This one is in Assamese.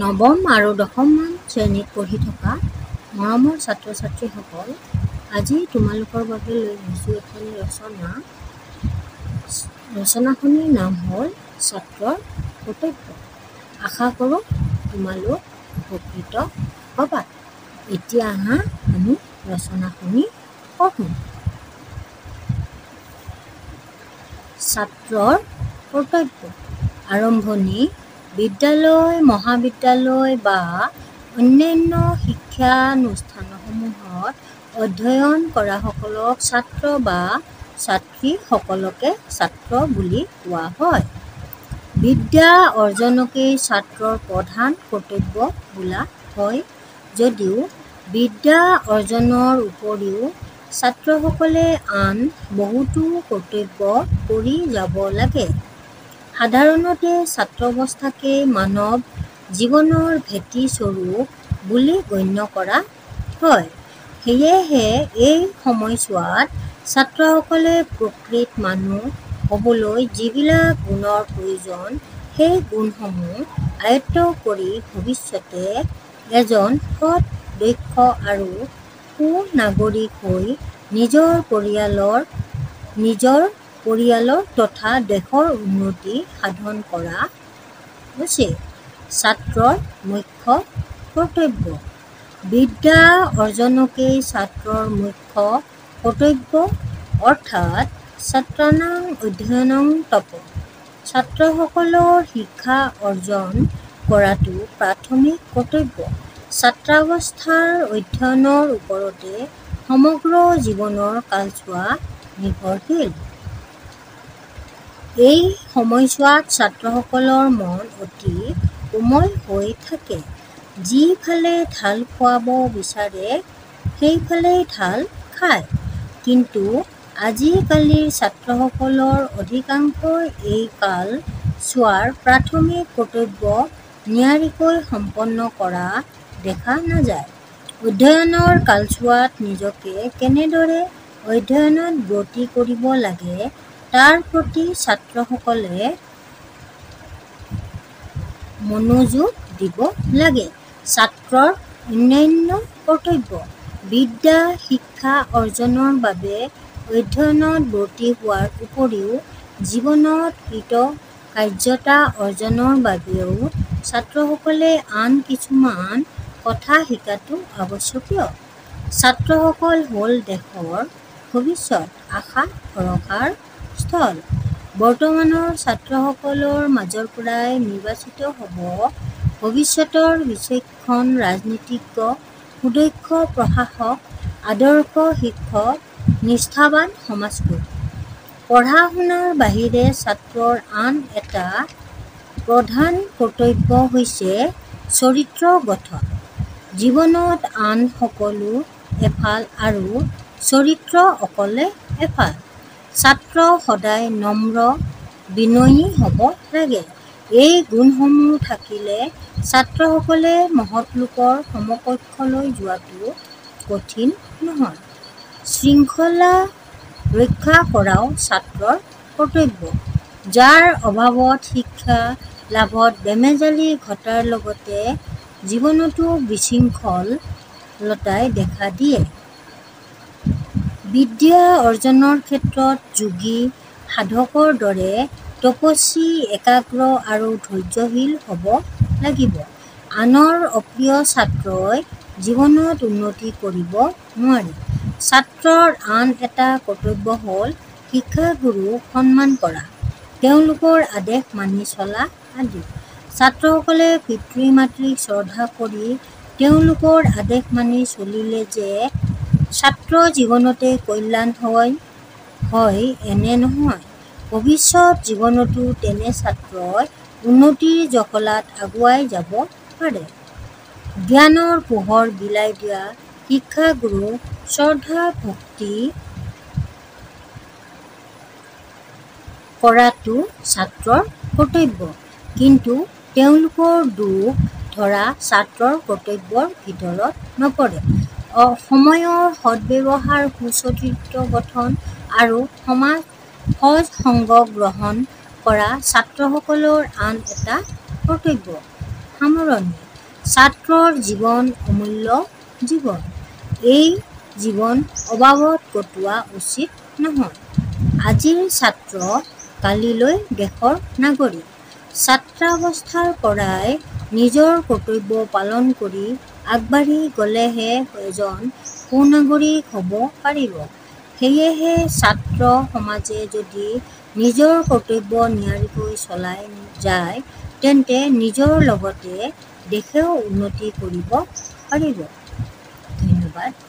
নৱম আৰু দশমমান শ্ৰেণীত পঢ়ি থকা মৰমৰ ছাত্ৰ ছাত্ৰীসকল আজি তোমালোকৰ বাবে লৈ আহিছোঁ এখন ৰচনা। ৰচনাখনিৰ নাম হ'ল ছাত্ৰৰ কৰ্তব্য আশা কৰোঁ তোমালোক উপকৃত হ'বা। এতিয়া আহা আমি ৰচনাখনি পঢ়োঁ। ছাত্ৰৰ কৰ্তব্য। আৰম্ভণি বিদ্যালয় মহাবিদ্যালয় বা অন্যান্য শিক্ষানুষ্ঠানসমূহত অধ্যয়ন কৰাসকলক ছাত্ৰ বা ছাত্ৰীসকলকে ছাত্ৰ বুলি কোৱা হয়। বিদ্যা অৰ্জনকেই ছাত্ৰৰ প্ৰধান কৰ্তব্য বোলা হয় যদিও বিদ্যা অৰ্জনৰ উপৰিও ছাত্ৰসকলে আন বহুতো কৰ্তব্য কৰি যাব লাগে। সাধাৰণতে ছাত্ৰাৱস্থাকেই মানৱ জীৱনৰ ভেটি স্বৰূপ বুলি গণ্য কৰা হয়। সেয়েহে এই সময়ছোৱাত ছাত্ৰসকলে প্ৰকৃত মানুহ হ'বলৈ যিবিলাক গুণৰ প্ৰয়োজন সেই গুণসমূহ আয়ত্ত কৰি ভৱিষ্যতে এজন সৎ দক্ষ আৰু সুনাগৰিক হৈ নিজৰ পৰিয়ালৰ নিজৰ পৰিয়ালৰ তথা দেশৰ উন্নতি সাধন কৰা উচিত ছাত্ৰৰ মুখ্য কৰ্তব্য। বিদ্যা অৰ্জনকেই ছাত্ৰৰ মুখ্য কৰ্তব্য অৰ্থাৎ ছাত্ৰাণাং অধ্যয়নং তপ। ছাত্ৰসকলৰ শিক্ষা অৰ্জন কৰাটো প্ৰাথমিক কৰ্তব্য। ছাত্ৰাৱস্থাৰ অধ্যয়নৰ ওপৰতে সমগ্ৰ জীৱনৰ কালছোৱা নিৰ্ভৰশীল। এই সময়ছোৱাত ছাত্ৰসকলৰ মন অতি কোমল হৈ থাকে। যি ফালে ঢাল খুৱাব বিচাৰে সেইফালেই ঢাল খায়। কিন্তু আজিকালিৰ ছাত্ৰসকলৰ অধিকাংশই এই কাল ছোৱাৰ প্ৰাথমিক কৰ্তব্য নিয়াৰিকৈ সম্পন্ন কৰা দেখা নাযায়। অধ্যয়নৰ কালছোৱাত নিজকে কেনেদৰে অধ্যয়নত ব্ৰতী কৰিব লাগে তাৰ প্ৰতি ছাত্ৰসকলে মনোযোগ দিব লাগে। ছাত্ৰৰ অন্যান্য কৰ্তব্য বিদ্যা শিক্ষা অৰ্জনৰ বাবে অধ্যয়নত ব্ৰতী হোৱাৰ উপৰিও জীৱনত কৃতকাৰ্যতা অৰ্জনৰ বাবেও ছাত্ৰসকলে আন কিছুমান কথা শিকাটো আৱশ্যকীয়। ছাত্ৰসকল হ'ল দেশৰ ভৱিষ্যত আশা ভৰসাৰ স্থল। বৰ্তমানৰ ছাত্ৰসকলৰ মাজৰপৰাই নিৰ্বাচিত হ'ব ভৱিষ্যতৰ বিচক্ষণ ৰাজনীতিজ্ঞ সুদক্ষ প্ৰশাসক আদৰ্শ শিক্ষক নিষ্ঠাৱান সমাজকৰ্মী পঢ়া শুনাৰ বাহিৰে ছাত্ৰৰ আন এটা প্ৰধান কৰ্তব্য হৈছে চৰিত্ৰ গঠন। জীৱনত আন সকলো এফাল আৰু চৰিত্ৰ অকলে এফাল। ছাত্ৰ সদায় নম্ৰ বিনয়ী হ'ব লাগে। এই গুণসমূহ থাকিলে ছাত্ৰসকলে মহৎলোকৰ সমকক্ষলৈ যোৱাটো কঠিন নহয়। শৃংখলা ৰক্ষা কৰাও ছাত্ৰৰ কৰ্তব্য। যাৰ অভাৱত শিক্ষা লাভত বেমেজালি ঘটাৰ লগতে জীৱনতো বিশৃংখলতাই দেখা দিয়ে। বিদ্যা অৰ্জনৰ ক্ষেত্ৰত যোগী সাধকৰ দৰে তপস্বী একাগ্ৰ আৰু ধৈৰ্যশীল হ'ব লাগিব। আনৰ অপ্ৰিয় ছাত্ৰই জীৱনত উন্নতি কৰিব নোৱাৰে। ছাত্ৰৰ আন এটা কৰ্তব্য হ'ল শিক্ষাগুৰুক সন্মান কৰা তেওঁলোকৰ আদেশ মানি চলা আদি। ছাত্ৰসকলে পিতৃ মাতৃক শ্ৰদ্ধা কৰি তেওঁলোকৰ আদেশ মানি চলিলে যে ছাত্ৰ জীৱনতে কল্যাণ হয় হয় এনে নহয়। ভৱিষ্যত জীৱনতো তেনে ছাত্ৰই উন্নতিৰ জখলাত আগুৱাই যাব পাৰে। জ্ঞানৰ পোহৰ বিলাই দিয়া শিক্ষাগুৰুক শ্ৰদ্ধা ভক্তি কৰাটো ছাত্ৰৰ কৰ্তব্য। কিন্তু তেওঁলোকৰ দোষ ধৰা ছাত্ৰৰ কৰ্তব্যৰ ভিতৰত নপৰে। সময়ৰ সদ্ব্যৱহাৰ সুচৰিত্ৰ গঠন আৰু সজ সংগ গ্ৰহণ কৰা ছাত্ৰসকলৰ আন এটা কৰ্তব্য সামৰণি ছাত্ৰৰ জীৱন অমূল্য জীৱন। এই জীৱন অবাবত কটোৱা উচিত নহয়। আজিৰ ছাত্ৰ কালিলৈ দেশৰ নাগৰিক। ছাত্ৰাৱস্থাৰ পৰাই নিজৰ কৰ্তব্য পালন কৰি আগবাঢ়ি গলেহে এজন সুনাগৰিক হ'ব পাৰিব। সেয়েহে ছাত্ৰ সমাজে যদি নিজৰ কৰ্তব্য নিয়াৰিকৈ চলাই যায় তেন্তে নিজৰ লগতে দেশেও উন্নতি কৰিব পাৰিব। ধন্যবাদ।